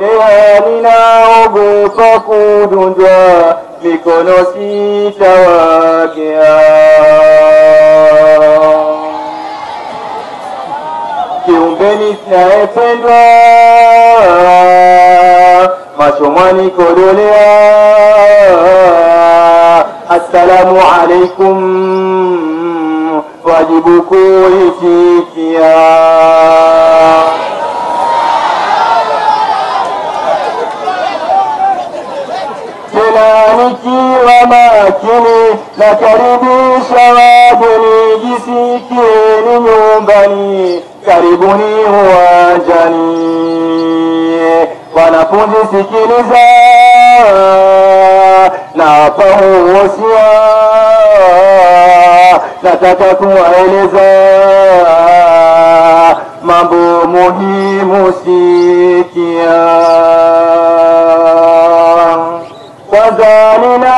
لآلنا عبوس قودجا بكنسي تواكيا كيومبنس نايفندرا ما شماني كدوليا السلام عليكم. واجبكو إتيكيا كربي شوابني بسكين يبني karibuni uwanjani, wanafunzi sikiliza na pahuosia, nataka kuwaeleza mambo muhimu sikia. Kwanza nina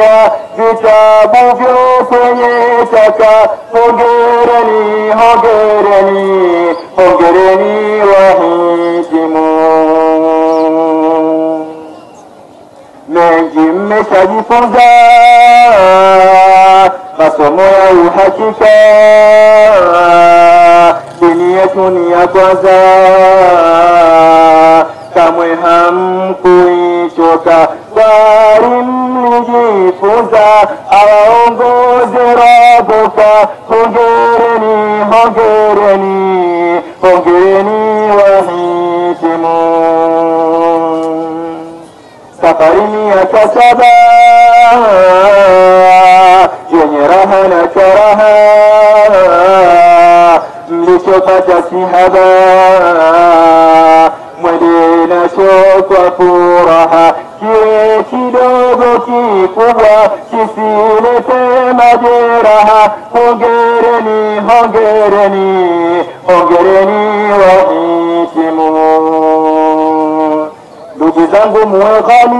dünya Kitabı götüye kaka O göreni, o göreni O göreni vahitimun Mecim mesajı fırda Masomo ya uhakika. Diniyetun ya kwanza Kamwe hamkuitoka Karim أعوذ ربك هجرني هجرني هجرني وحيد سفرني كسبا ينرها نكرها لشفة سهبا وليل شوك فورها 白土地はしすれてまげらはほげれにほげれにほげれにはいちもどちざんごもえかに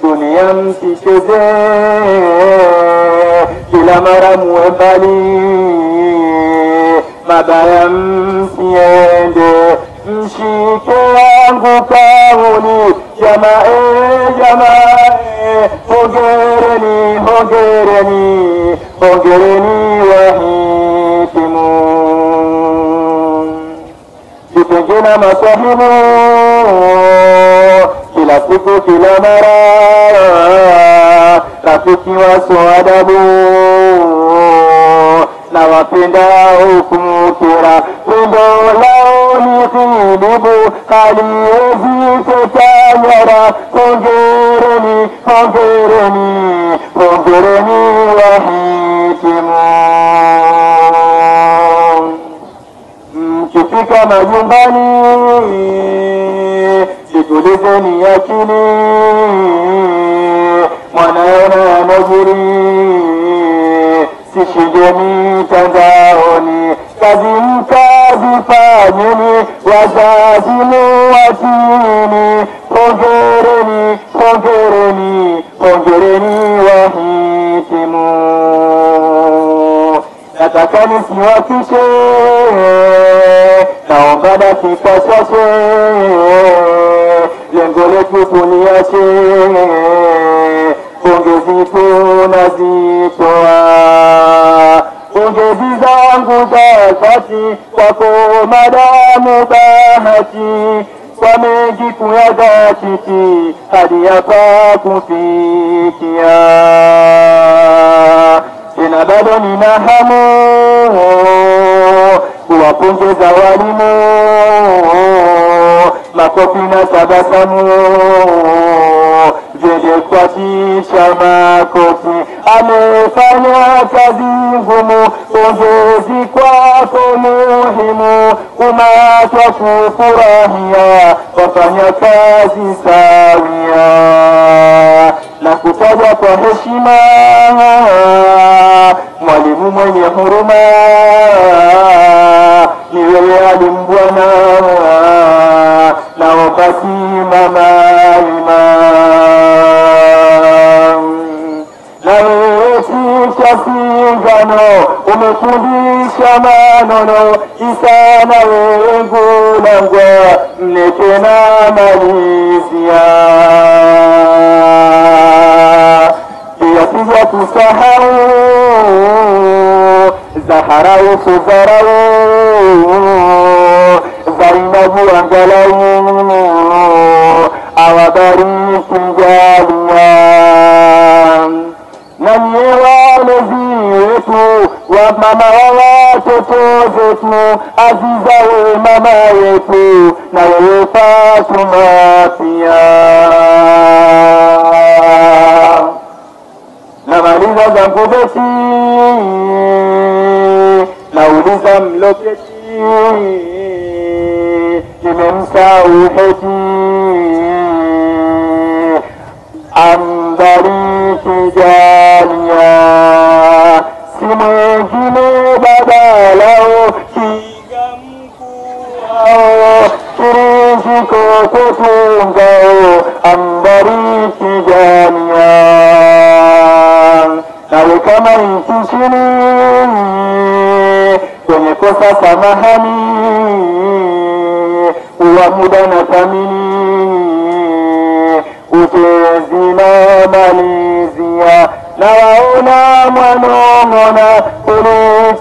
どにやんきてぜきらまらもえばにまばやんきえんでんしけやんごかおに jamae jamae, hongereni hongereni hongereni wahitimu. Vipenge na maswahibu kila siku kila mara, rafiki waso adabu na wapendao kumkera, pendo lao Kalbim kalesi tekerlere te konzureni, konzureni ve hitimun Kifika majumbani, eu te Mwanaona mojiri, sishigeni tandaoni. Kazi mka فاجني وزادني واتيني فانظرني فانظرني فانظرني وهيتموا لك كنس وكشي لو بدك كسوسي lengole kukuni yashe pongezi tunazitoa وقصتي وقوم دام باهتي ومجك يداتتي قد يفاك فيك يا إن بدن نهمه وكنت زوالمه makopina tabasamu kwa makofi, amefanya kazi ngumu, pongezi kwako muhimu, umatwa kufurahia, wafanya kazi sawia na kutaja kwa heshima, mwalimu mwenye huruma, ni wewe alimbwana, naomba simama imam mano umefundisha maneno Isa na wingu la mvua mlete na malizia. Yasija tusahau zaharau sudharau zainabu anga Aziza we mama yetu, na wewe Fatuma pia. Namaliza zangu beti, nauliza mloketi, nimemsahau heti. Ambariki kiriziko kutungao, ambariki jania nawe kama nchi chini kwenye kosa samahani, uwa muda na thamini utezina malizia na mwanong'ona